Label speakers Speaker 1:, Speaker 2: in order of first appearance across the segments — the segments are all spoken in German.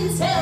Speaker 1: himself.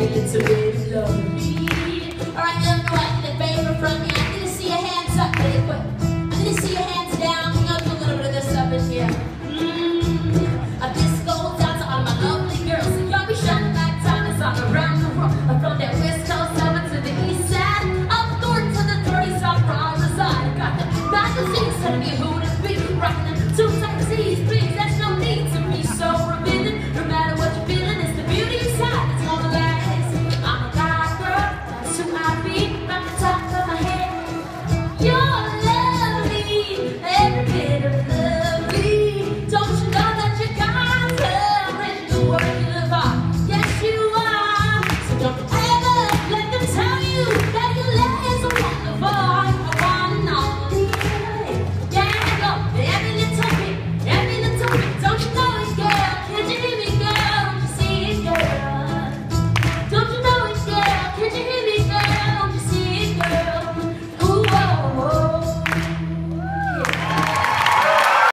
Speaker 1: Only. Yeah, you're every little